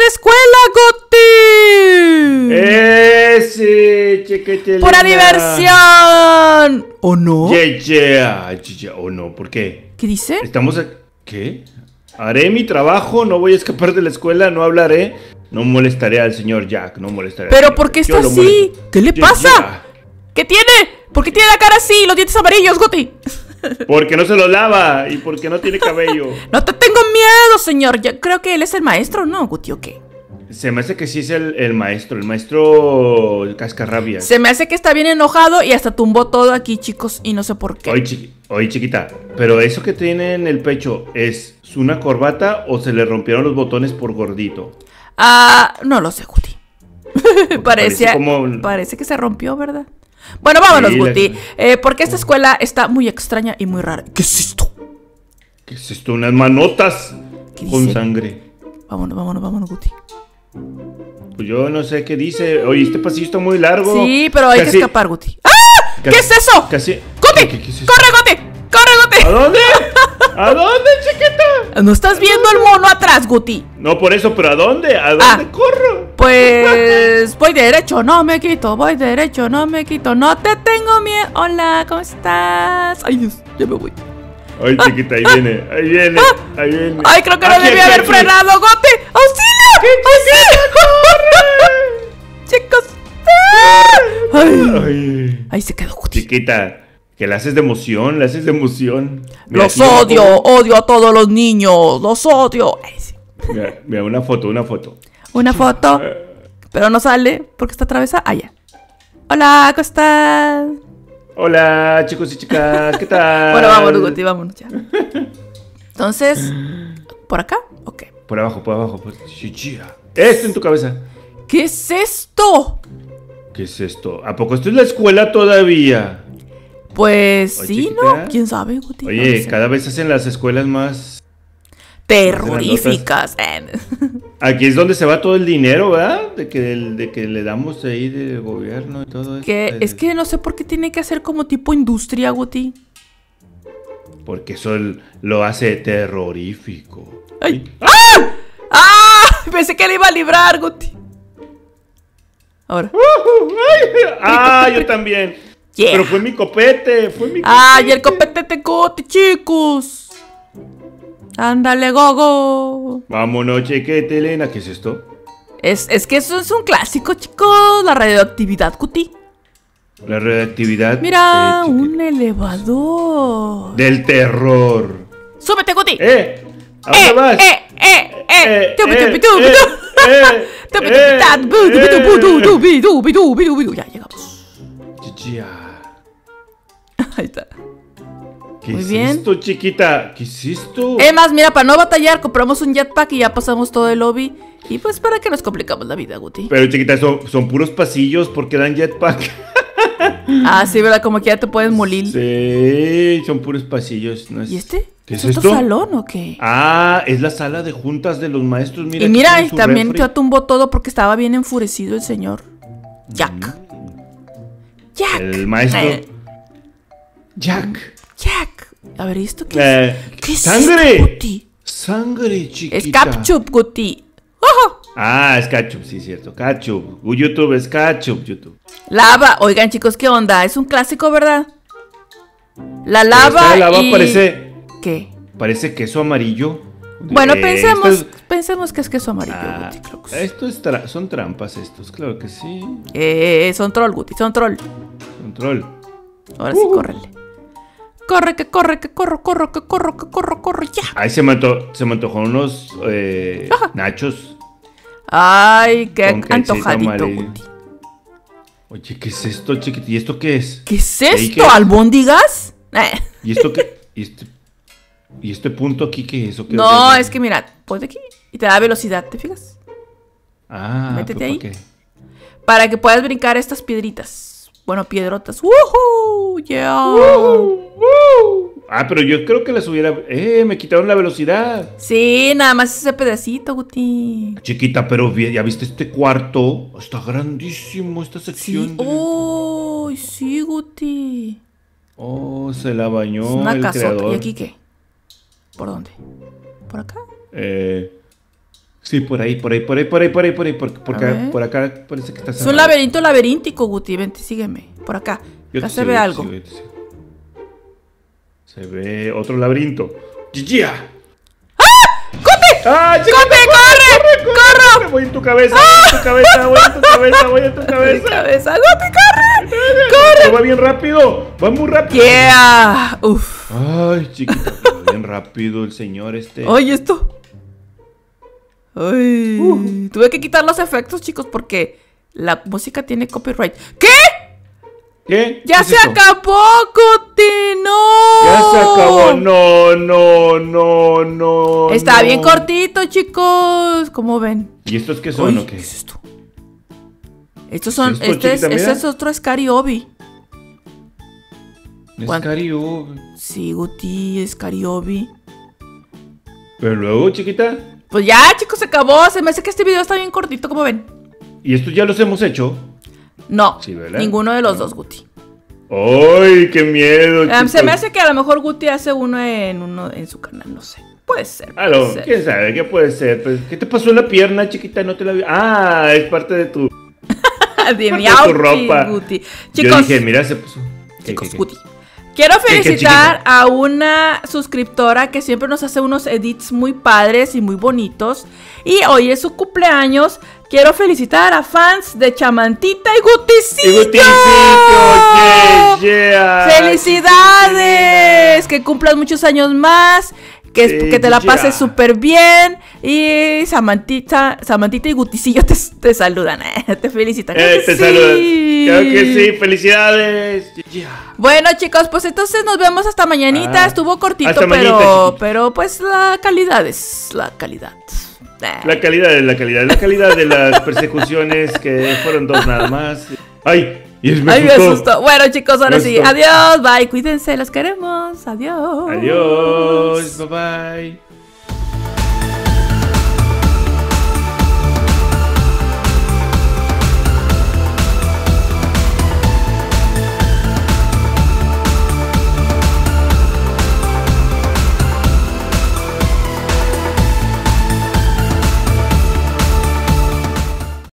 hacer escuela, Guti! ¡Ese! Chiquitilina. ¡Pura diversión! ¿O no? Yeah, yeah, yeah, ¿O no? ¿Por qué? ¿Qué dice? Estamos... a- ¿Qué? Haré mi trabajo, no voy a escapar de la escuela, no hablaré, no molestaré al señor Jack, no molestaré al ¿Pero por qué está así? ¿Qué le Yeah, pasa? yeah. ¿Qué tiene? ¿Por qué tiene la cara así? Los dientes amarillos, Guti. Porque no se lo lava y porque no tiene cabello. No te tengo miedo, señor. Yo creo que él es el maestro, ¿no, Guti, o qué? Se me hace que sí es el, el maestro, el maestro cascarrabias. Se me hace que está bien enojado y hasta tumbó todo aquí, chicos, y no sé por qué. Oye, chiqui- oye, chiquita, pero eso que tiene en el pecho, ¿es una corbata o se le rompieron los botones por gordito? Ah, no lo sé, Guti. Parecía, parece como- parece que se rompió, ¿verdad? Bueno, vámonos, Sí, la- Guti. eh, porque esta escuela está muy extraña y muy rara. ¿Qué es esto? ¿Qué es esto? Unas manotas ¿Qué con dice? sangre. Vámonos, vámonos, vámonos, Guti. Pues yo no sé qué dice. Oye, este pasillo está muy largo. Sí, pero hay que escapar, Guti. ¡Ah! ¿Qué es eso? Casi. ¡Guti! ¿Qué- qué es esto? ¡Corre, Guti! ¡Corre, ¿A Guti! dónde? ¿A dónde, chiquita? ¿No estás viendo el mono atrás, Guti? No, por eso, pero ¿a dónde? ¿A dónde Ah. corro? Pues voy derecho, no me quito, voy derecho, no me quito, no te tengo miedo. Hola, ¿cómo estás? Ay, Dios, ya me voy. Ay, chiquita, ahí viene, ahí viene, ahí viene. Ay, creo que no Aquí, debí aquí, haber aquí. frenado, Gote. ¡Auxilio! ¡Auxilio! Chicos. Ay. Ay, Ahí se quedó Guti. chiquita, que la haces de emoción, la haces de emoción. Mira, Los odio, odio a todos los niños, los odio. Ay, sí. Mira, mira, una foto, una foto. Una foto, pero no sale porque está atravesada. Ya. Hola, ¿cómo estás? Hola, chicos y chicas, ¿qué tal? Bueno, vámonos, Guti, vámonos ya. Entonces, ¿por acá? Ok. Por abajo, por abajo, por... Esto en tu cabeza. ¿Qué es esto? ¿Qué es esto? ¿A poco esto es la escuela todavía? Pues Oye, sí, chiquita. ¿no? ¿Quién sabe, Guti? No Oye, sé. cada vez hacen las escuelas más... Terroríficas. Aquí es donde se va todo el dinero, ¿verdad? De que, de que le damos ahí del gobierno y todo eso. Que es que no sé por qué tiene que hacer como tipo industria, Guti. Porque eso lo hace terrorífico. ¡Ay! ¡Ah! ¡Ah! Pensé que le iba a librar, Guti. Ahora. ¡Ah, yo también! Yeah. Pero fue mi copete, fue mi ¡Ay, el copete te Guti, chicos! Ándale, gogo. Vámonos, chequete, Elena. ¿Qué es esto? Es, es que eso es un clásico, chicos. La radioactividad, Guti. La radioactividad. Mira, eh, un elevador. Del terror. ¡Súbete, Guti! ¡Eh! ¿A dónde ¡Eh, vas? eh, eh, eh! ¡Tubi, eh, eh, eh, eh, eh. Ya llegamos. Ahí está. ¿Qué Muy bien. esto, chiquita? ¿Qué es esto? Es más, mira, para no batallar, compramos un jetpack y ya pasamos todo el lobby. Y pues, ¿para qué nos complicamos la vida, Guti? Pero chiquita, son, son puros pasillos porque dan jetpack. Ah, sí, ¿verdad? Como que ya te puedes morir. Sí, son puros pasillos. no es- ¿Y este? ¿Qué es ¿Es otro esto? salón o qué? Ah, es la sala de juntas de los maestros. Mira, y mira, y también refri. ya tumbó todo porque estaba bien enfurecido el señor. Jack. Jack. El maestro. Eh, Jack. Jack. A ver, ¿y esto qué Eh, es? ¿Qué es ¡Sangre! esto, Guti? Sangre, chiquita. Es Capchup, Guti. ¡Ojo! Ah, es ketchup, sí, cierto. Ketchup. YouTube es ketchup, YouTube. Lava. Oigan, chicos, ¿qué onda? Es un clásico, ¿verdad? La lava. esta lava y... parece, ¿Qué? parece queso amarillo. Bueno, Eh, pensemos, esto es- pensemos que es queso amarillo, Ah, Guti, creo que sí. esto es tra- son trampas estos, claro que sí. Eh, son troll, Guti, son troll. Control. Ahora sí, córrele. Corre, que corre, que corro, corro, que corro, que corro, corro, ya. Ahí se me, anto- se me antojó unos eh, nachos. Ay, qué antojadito. Guti. Oye, ¿qué es esto, chiquita? ¿Y esto qué es? ¿Qué es ¿Y esto? qué? ¿Albóndigas? Eh, ¿Y esto qué? ¿Y este, ¿y este punto aquí qué es? ¿O qué? No, es que mira, ponte aquí y te da velocidad, ¿te fijas? Ah, métete ¿pero ahí. qué? Para que puedas brincar estas piedritas. Bueno, piedrotas. ¡Woohoo! ¡Yeah! Ah, pero yo creo que las hubiera... ¡Eh! Me quitaron la velocidad. Sí, nada más ese pedacito, Guti. Chiquita, pero ya viste este cuarto. Está grandísimo esta sección. Sí. de- ¡Oh! Sí, Guti. Oh, se la bañó Es una el casota. creador. ¿Y aquí qué? ¿Por dónde? ¿Por acá? Eh, Sí, por ahí, por ahí, por ahí, por ahí, por ahí, por ahí, por, por, acá, por acá parece que está Es un cerrado. laberinto laberíntico, Guti. Vente, sígueme. Por acá. Yo Acá se ve algo. Se ve otro laberinto. ¡Gia! ¡Guti! ¡Ah, chica! ¡Guti, corre! ¡Corre! Voy en tu cabeza, voy en tu cabeza, voy en tu cabeza, voy en tu cabeza. cabeza. ¡Guti, corre! Pero Va bien rápido, va muy rápido. ¡Yeah! Uf. Ay, chiquita, va bien rápido el señor este. Oye, esto. Ay, tuve que quitar los efectos, chicos, porque la música tiene copyright. ¿Qué? ¿Qué? ¡Ya ¿Qué es se acabó, Guti! ¡No! Ya se acabó. No, no, no, no. Está no. bien cortito, chicos. ¿Cómo ven? ¿Y estos qué son Uy, o qué? ¿Qué es esto? Estos son. ¿Es esto, este, es, este es otro Scary Obi. Es ¿Cuán- Cario. Sí, Guti, Scary Obi. Pero luego, chiquita. Pues ya, chicos, se acabó. Se me hace que este video está bien cortito, ¿cómo ven? ¿Y estos ya los hemos hecho? No, Sí, ¿verdad? ninguno de los dos, Guti. ¡Ay, qué miedo! Um, se me hace que a lo mejor Guti hace uno en uno en su canal, no sé. Puede ser. puede Aló, ser. ¿quién sabe? ¿Qué puede ser? Pues, ¿Qué te pasó en la pierna, chiquita? No te la vi. Ah, es parte de tu. de mi outfit, ropa. Guti. Yo Chicos, dije, mira, se puso. ¿Qué, chicos, qué, qué? Guti. Quiero felicitar a una suscriptora que siempre nos hace unos edits muy padres y muy bonitos. Y hoy es su cumpleaños. Quiero felicitar a fans de Chamantita y Y Guticito. Guticito, yeah, yeah. ¡Felicidades! Que cumplas muchos años más. Que, Sí, que te la pases súper bien. Y Samantita, Samantita y Guticillo te, te saludan. eh, Te felicitan. Eh, te sí. Claro que sí, felicidades. Yeah. Bueno, chicos, pues entonces nos vemos hasta mañanita. Ah, Estuvo cortito, mañanita, pero, pero pues la calidad es la calidad. La calidad es la calidad, la calidad de las persecuciones que fueron dos nada más. Ay, y es me Ay, me asustó. asustó. Bueno, chicos, ahora Me sí. asustó. Adiós, bye. Cuídense, los queremos. Adiós. Adiós, bye bye.